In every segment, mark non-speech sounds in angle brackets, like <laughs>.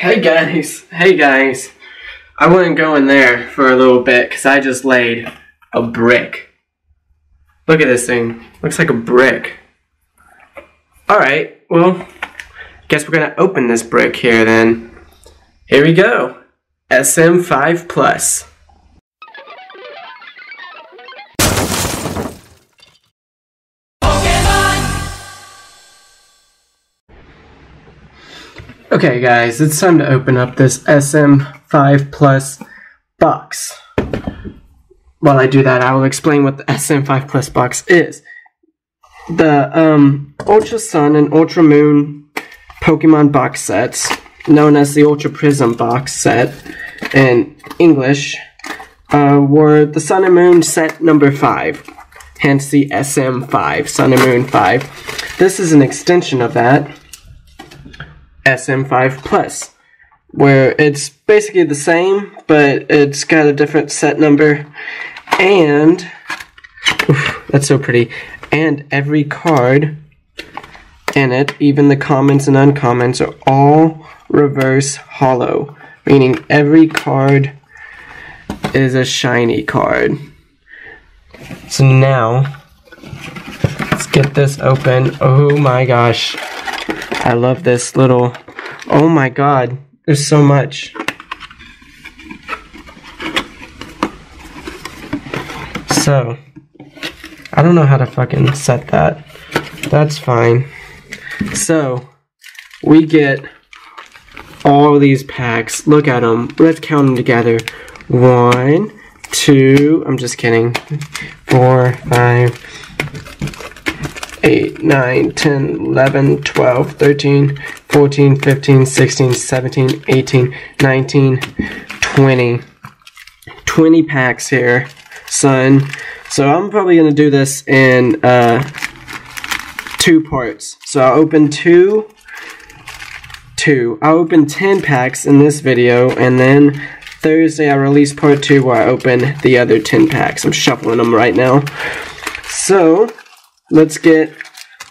Hey guys, hey guys. I wouldn't go in there for a little bit because I just laid a brick. Look at this thing. Looks like a brick. Alright, well, guess we're gonna open this brick here then. Here we go. SM5 Plus. Okay guys, it's time to open up this SM5 Plus box. While I do that, I will explain what the SM5 Plus box is. The um, Ultra Sun and Ultra Moon Pokemon box sets, known as the Ultra Prism box set in English, uh, were the Sun and Moon set number 5, hence the SM5, Sun and Moon 5. This is an extension of that SM5 Plus, where it's basically the same, but it's got a different set number, and oof, that's so pretty. And every card in it, even the commons and uncommons, are all reverse holo, meaning every card is a shiny card. So now, let's get this open. Oh my gosh. I love this little, oh my god, there's so much. So, I don't know how to fucking set that. That's fine. So, we get all these packs. Look at them. Let's count them together. One, two, I'm just kidding. Four, five, 8, 9, 10, 11, 12, 13, 14, 15, 16, 17, 18, 19, 20. 20 packs here, son. So I'm probably going to do this in uh, two parts. So I'll open two, two. I'll open 10 packs in this video, and then Thursday I'll release part two where I open the other 10 packs. I'm shuffling them right now. So, let's get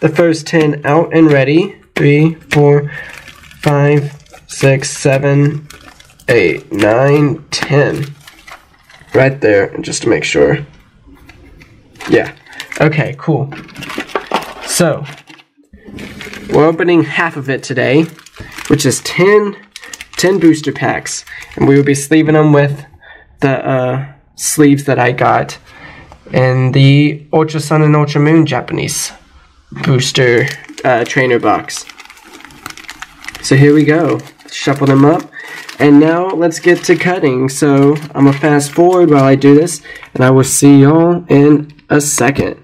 the first 10 out and ready. Three, four, five, six, seven, eight, nine, ten. Right there, just to make sure. Yeah. Okay, cool. So, we're opening half of it today, which is 10, 10 booster packs. And we will be sleeving them with the uh, sleeves that I got in the Ultra Sun and Ultra Moon Japanese booster uh, trainer box. So here we go. Shuffle them up. And now let's get to cutting. So I'm going to fast forward while I do this. And I will see y'all in a second.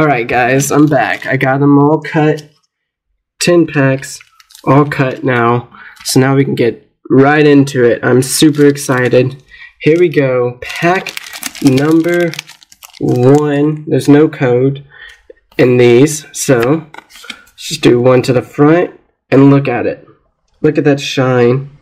Alright guys, I'm back. I got them all cut. 10 packs, all cut now. So now we can get right into it. I'm super excited. Here we go. Pack number one. There's no code in these. So let's just do one to the front and look at it. Look at that shine.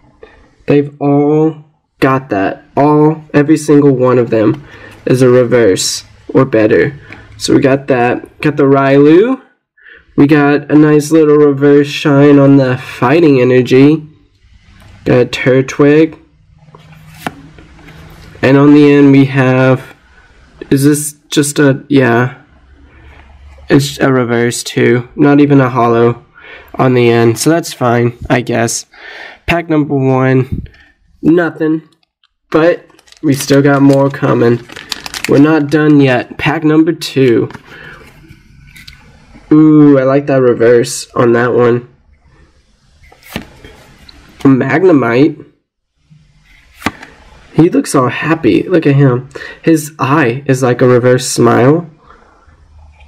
They've all got that. All, every single one of them is a reverse or better. So we got that. Got the Riolu. We got a nice little reverse shine on the fighting energy. Got a Turtwig. And on the end we have, is this just a, yeah. It's a reverse too. Not even a holo on the end. So that's fine, I guess. Pack number one, nothing. But we still got more coming. We're not done yet. Pack number two. Ooh, I like that reverse on that one. Magnemite. He looks all happy. Look at him. His eye is like a reverse smile.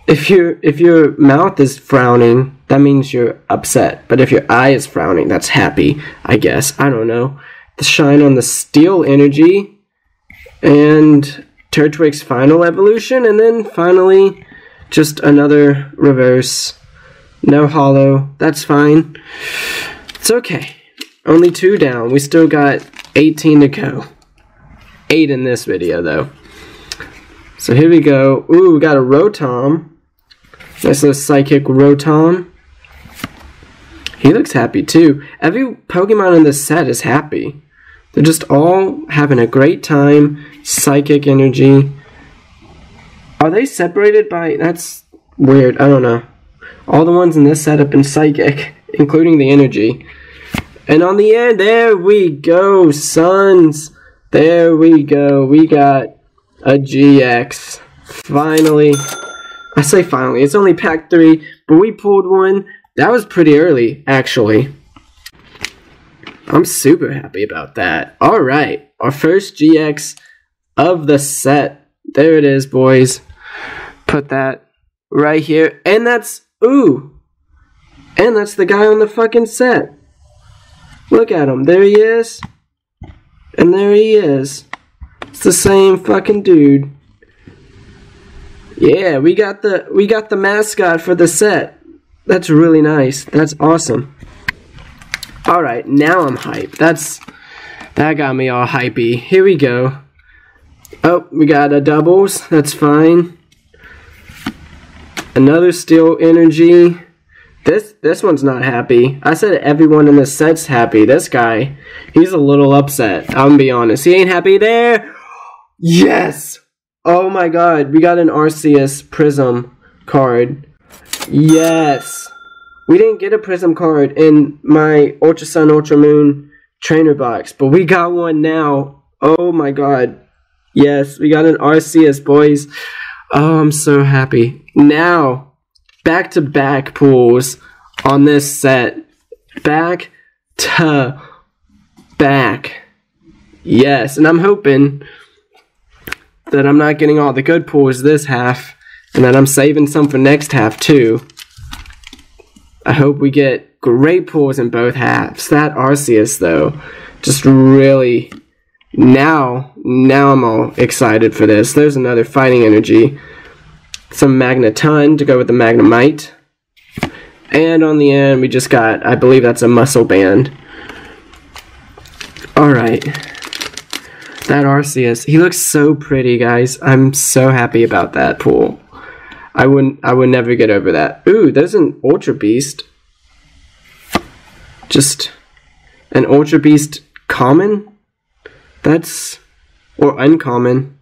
If your if your mouth is frowning, that means you're upset. But if your eye is frowning, that's happy, I guess. I don't know. The shine on the steel energy and Turtwig's final evolution, and then finally just another reverse. No holo. That's fine. It's okay. Only two down. We still got 18 to go. Eight in this video, though. So here we go. Ooh, we got a Rotom. Nice little Psychic Rotom. He looks happy, too. Every Pokemon in this set is happy. They're just all having a great time. Psychic energy. Are they separated by... That's weird. I don't know. All the ones in this set have been Psychic, <laughs> including the energy. And on the end, there we go, sons. There we go. We got a GX. Finally. I say finally. It's only pack 3, but we pulled one. That was pretty early, actually. I'm super happy about that. Alright, our first GX of the set. There it is, boys. Put that right here. And that's, ooh. And that's the guy on the fucking set. Look at him. There he is. And there he is. It's the same fucking dude. Yeah, we got the we got the mascot for the set. That's really nice. That's awesome. Alright, now I'm hyped. That's that got me all hypey. Here we go. Oh, we got a doubles. That's fine. Another steel energy. This this one's not happy. I said everyone in the set's happy. This guy, he's a little upset. I'm gonna be honest. He ain't happy there. Yes. Oh my god, we got an Arceus Prism card. Yes. We didn't get a Prism card in my Ultra Sun Ultra Moon trainer box, but we got one now. Oh my god. Yes, we got an Arceus, boys. Oh, I'm so happy. Now, back to back pulls on this set. Back to back. Yes, and I'm hoping that I'm not getting all the good pulls this half and that I'm saving some for next half too. I hope we get great pulls in both halves. That Arceus though, just really now now I'm all excited for this. There's another fighting energy some Magneton to go with the Magnemite. And on the end, we just got, I believe that's a muscle band. Alright. That Arceus. He looks so pretty, guys. I'm so happy about that pool. I wouldn't I would never get over that. Ooh, there's an Ultra Beast. Just an Ultra Beast common? That's or uncommon.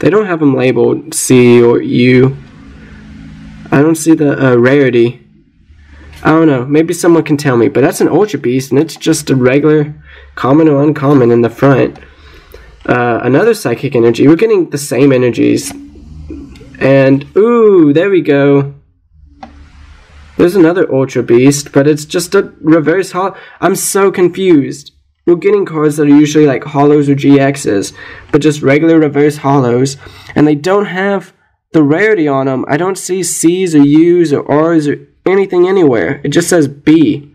They don't have them labeled C or U. I don't see the uh, rarity. I don't know. Maybe someone can tell me. But that's an Ultra Beast, and it's just a regular common or uncommon in the front. Uh, another Psychic Energy. We're getting the same energies. And, ooh, there we go. There's another Ultra Beast, but it's just a reverse holo. I'm so confused we're getting cards that are usually like holos or GXs, but just regular reverse holos, and they don't have the rarity on them. I don't see C's or U's or R's or anything anywhere. It just says B.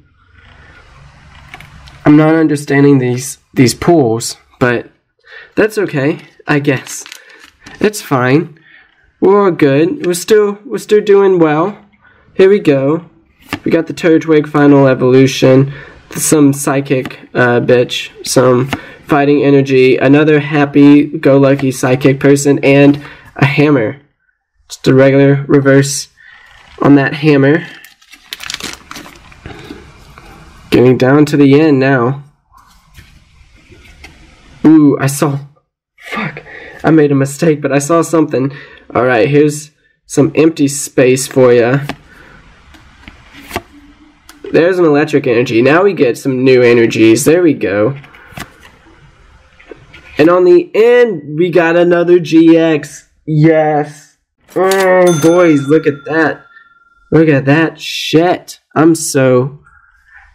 I'm not understanding these these pools, but that's okay, I guess. It's fine. We're all good. We're still we're still doing well. Here we go. We got the Turtwig Final Evolution some psychic uh, bitch, some fighting energy, another happy-go-lucky psychic person, and a hammer. Just a regular reverse on that hammer. Getting down to the end now. Ooh, I saw... Fuck. I made a mistake, but I saw something. Alright, here's some empty space for you. There's an electric energy. Now we get some new energies. There we go. And on the end, we got another GX. Yes. Oh, boys, look at that. Look at that shit. I'm so,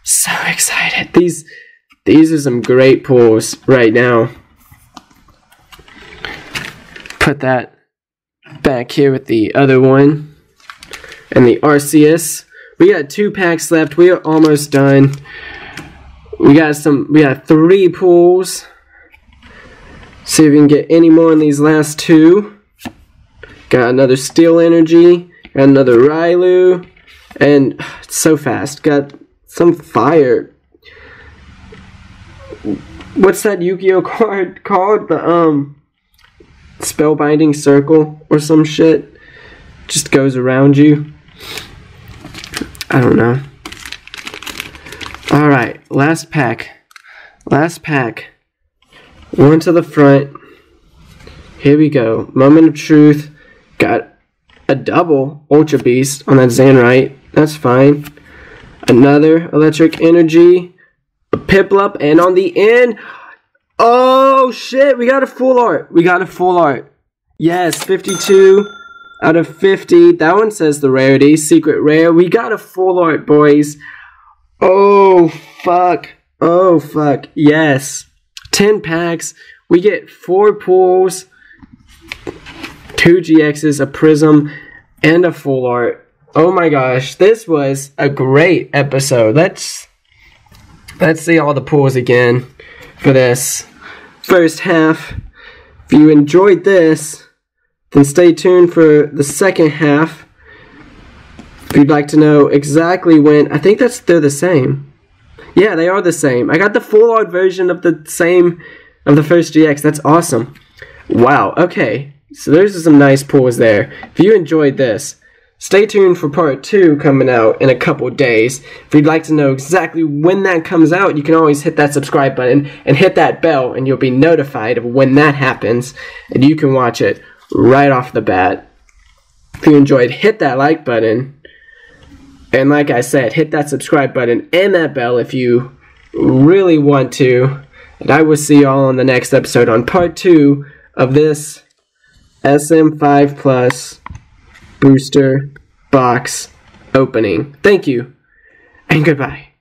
so excited. These, these are some great pulls right now. Put that back here with the other one. And the Arceus. We got two packs left. We are almost done. We got some. We got three pulls. See if we can get any more in these last two. Got another Steel Energy. Got another Riolu. And so fast. Got some fire. what's that Yu-Gi-Oh card <laughs> called? The um spellbinding circle or some shit. Just goes around you. I don't know. Alright, last pack. Last pack. One to the front. Here we go. Moment of truth. Got a double Ultra Beast on that Zanrite. That's fine. Another Electric Energy. A Piplup. And on the end. Oh shit, we got a full art. We got a full art. Yes, 52 out of 50. That one says the rarity. Secret rare. We got a full art, boys. Oh, fuck. Oh, fuck. Yes. 10 packs. We get four pulls, two GXs, a prism, and a full art. Oh my gosh, this was a great episode. Let's let's see all the pulls again for this first half. If you enjoyed this, then stay tuned for the second half. If you'd like to know exactly when, I think that's they're the same. Yeah, they are the same. I got the full art version of the same of the first GX. That's awesome. Wow. Okay. So there's some nice pulls there. If you enjoyed this, stay tuned for part two coming out in a couple days. If you'd like to know exactly when that comes out, you can always hit that subscribe button and hit that bell, and you'll be notified of when that happens, and you can watch it right off the bat. If you enjoyed, hit that like button. And like I said, hit that subscribe button and that bell if you really want to. And I will see you all on the next episode on part two of this SM5 Plus booster box opening. Thank you and goodbye.